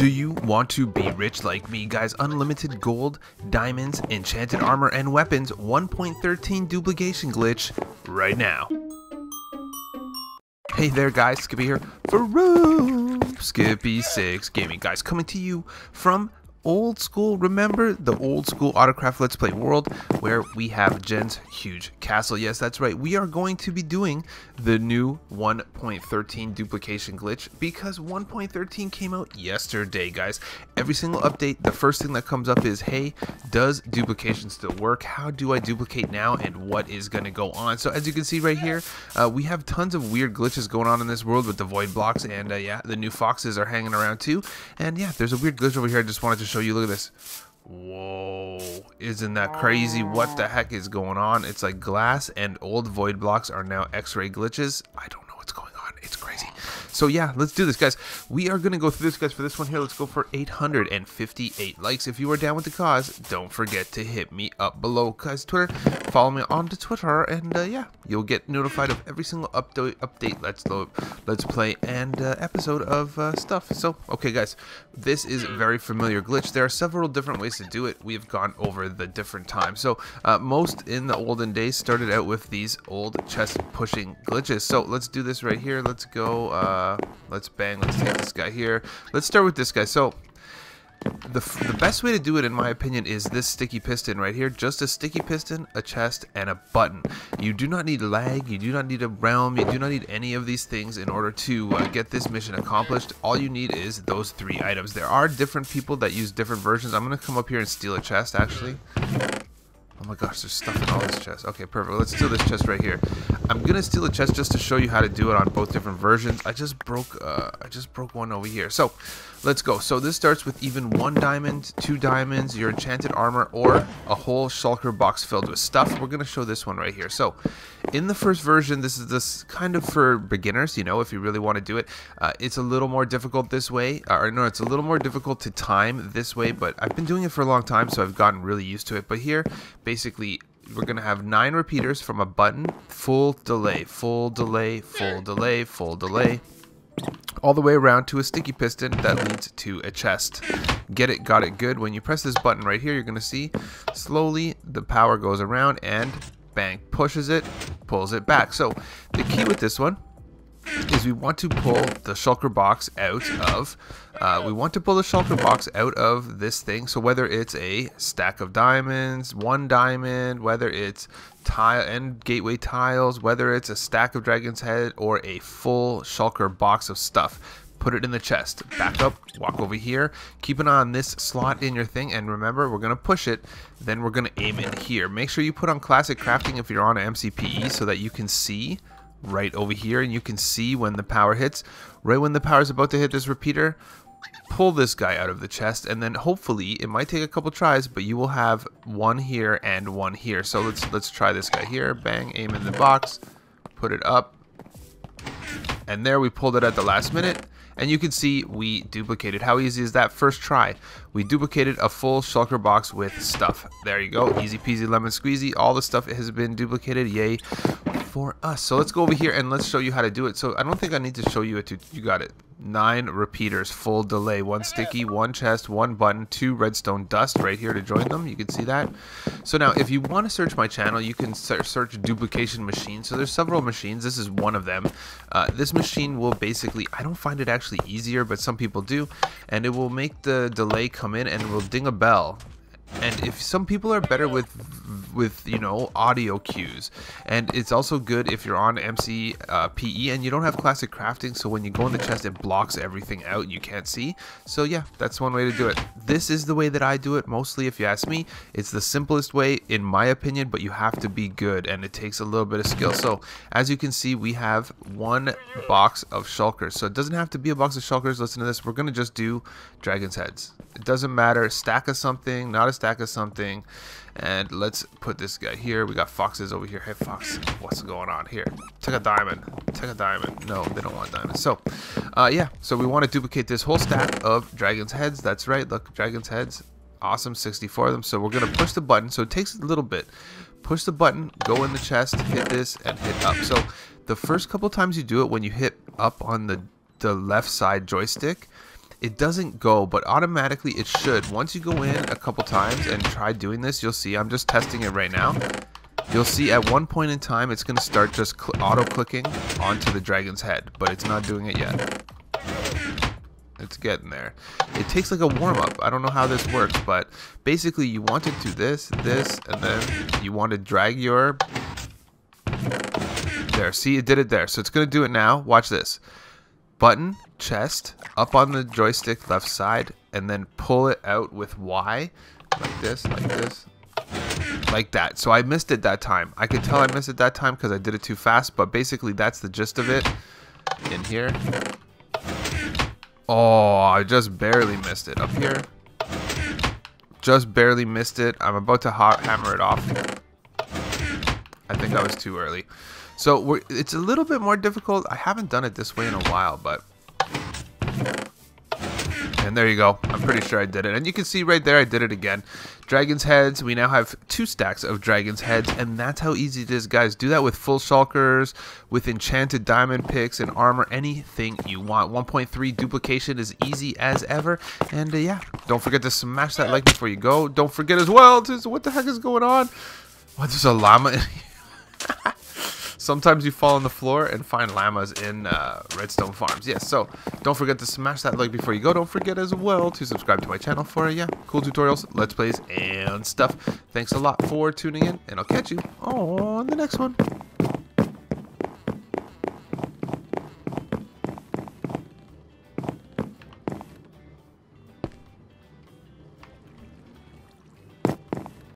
Do you want to be rich like me, guys? Unlimited gold, diamonds, enchanted armor, and weapons 1.13 duplication glitch right now. Hey there guys, Skippy here for Room Skippy 6 Gaming. Guys, coming to you from old school, remember the old school Autocraft Let's Play world where we have Jen's huge castle. Yes, that's right. We are going to be doing the new 1.13 duplication glitch because 1.13 came out yesterday, guys. Every single update, the first thing that comes up is, hey, does duplication still work? How do I duplicate now and what is going to go on? So as you can see right here, uh, we have tons of weird glitches going on in this world with the void blocks and uh, yeah, the new foxes are hanging around too. And yeah, there's a weird glitch over here I just wanted to show you. Look at this. Whoa, isn't that crazy? What the heck is going on? It's like glass and old void blocks are now x-ray glitches. I don't know what's going on. It's crazy. So yeah, let's do this, guys. We are going to go through this, guys. For this one here, let's go for 858 likes. If you are down with the cause, don't forget to hit me up below, guys. Twitter, follow me on to Twitter, and uh, yeah, you'll get notified of every single update, update let's load, let's play, and uh, episode of uh, stuff. So, okay, guys, this is a very familiar glitch. There are several different ways to do it. We have gone over the different times. So, uh, most in the olden days started out with these old chest pushing glitches. So, let's do this right here. Let's go. Let's bang. Let's take this guy here. Let's start with this guy. So, the, the best way to do it in my opinion is this sticky piston right here. Just a sticky piston a chest and a button. You do not need lag. You do not need a realm. You do not need any of these things in order to uh, get this mission accomplished. All you need is those three items. There are different people that use different versions. I'm gonna come up here and steal a chest actually Oh my gosh, there's stuff in all this chest. Okay, perfect. Let's steal this chest right here. I'm gonna steal a chest just to show you how to do it on both different versions. I just broke, uh, I just broke one over here. So, let's go. So this starts with even one diamond, two diamonds, your enchanted armor, or a whole shulker box filled with stuff. We're gonna show this one right here. So, in the first version, this is this kind of for beginners. You know, if you really want to do it, uh, it's a little more difficult this way. Uh, or no, it's a little more difficult to time this way. But I've been doing it for a long time, so I've gotten really used to it. But here, basically we're going to have nine repeaters from a button, full delay, full delay, full delay, full delay, all the way around to a sticky piston that leads to a chest. Get it, got it good. When you press this button right here, you're going to see slowly the power goes around and bang, pushes it, pulls it back. So the key with this one is we want to pull the shulker box out of uh, we want to pull the shulker box out of this thing. So whether it's a stack of diamonds one diamond whether it's tile and gateway tiles whether it's a stack of dragon's head or a full shulker box of stuff put it in the chest. Back up walk over here. Keep an eye on this slot in your thing and remember we're going to push it then we're going to aim it here. Make sure you put on classic crafting if you're on mcpe so that you can see right over here and you can see when the power hits. Right when the power is about to hit this repeater pull this guy out of the chest and then hopefully it might take a couple tries but you will have one here and one here. So let's let's try this guy here. Bang aim in the box put it up. And there we pulled it at the last minute. And you can see we duplicated. How easy is that? First try. We duplicated a full shulker box with stuff. There you go. Easy peasy lemon squeezy. All the stuff has been duplicated. Yay for us. So let's go over here and let's show you how to do it. So I don't think I need to show you it. You got it. Nine repeaters, full delay, one sticky, one chest, one button, two redstone dust right here to join them. You can see that. So now if you want to search my channel, you can search duplication machine. So there's several machines. This is one of them. Uh, this machine will basically, I don't find it actually easier, but some people do. And it will make the delay come in and it will ding a bell and if some people are better with with you know audio cues. And it's also good if you're on MC uh, PE and you don't have classic crafting so when you go in the chest it blocks everything out you can't see. So yeah that's one way to do it. This is the way that I do it mostly if you ask me. It's the simplest way in my opinion but you have to be good and it takes a little bit of skill. So as you can see we have one box of shulkers. So it doesn't have to be a box of shulkers. Listen to this. We're gonna just do dragon's heads it doesn't matter stack of something not a stack of something. And let's put this guy here. We got foxes over here. Hey, fox, what's going on here? Take a diamond. Take a diamond. No, they don't want diamonds. So, uh, yeah. So we want to duplicate this whole stack of dragon's heads. That's right. Look, dragon's heads. Awesome, 64 of them. So we're going to push the button. So it takes a little bit. Push the button, go in the chest, hit this, and hit up. So the first couple times you do it, when you hit up on the, the left side joystick, it doesn't go, but automatically it should. Once you go in a couple times and try doing this, you'll see, I'm just testing it right now. You'll see at one point in time, it's going to start just auto-clicking onto the dragon's head, but it's not doing it yet. It's getting there. It takes like a warm-up. I don't know how this works, but basically you want to do this, this, and then you want to drag your... There, see, it did it there. So it's going to do it now. Watch this. Button, chest, up on the joystick left side, and then pull it out with Y, like this, like this, like that. So I missed it that time. I could tell I missed it that time because I did it too fast, but basically that's the gist of it in here. Oh, I just barely missed it. Up here. Just barely missed it. I'm about to hammer it off. I think I was too early. So it's a little bit more difficult. I haven't done it this way in a while, but and there you go. I'm pretty sure I did it. And you can see right there, I did it again. Dragon's heads. We now have two stacks of dragon's heads. And that's how easy it is, guys. Do that with full shulkers, with enchanted diamond picks and armor, anything you want. 1.3 duplication is easy as ever. And uh, yeah, don't forget to smash that like before you go. Don't forget as well, to, what the heck is going on? What, there's a llama in here? Sometimes you fall on the floor and find llamas in uh, redstone farms. Yes, so don't forget to smash that like before you go. Don't forget as well to subscribe to my channel for yeah, cool tutorials, let's plays, and stuff. Thanks a lot for tuning in, and I'll catch you on the next one.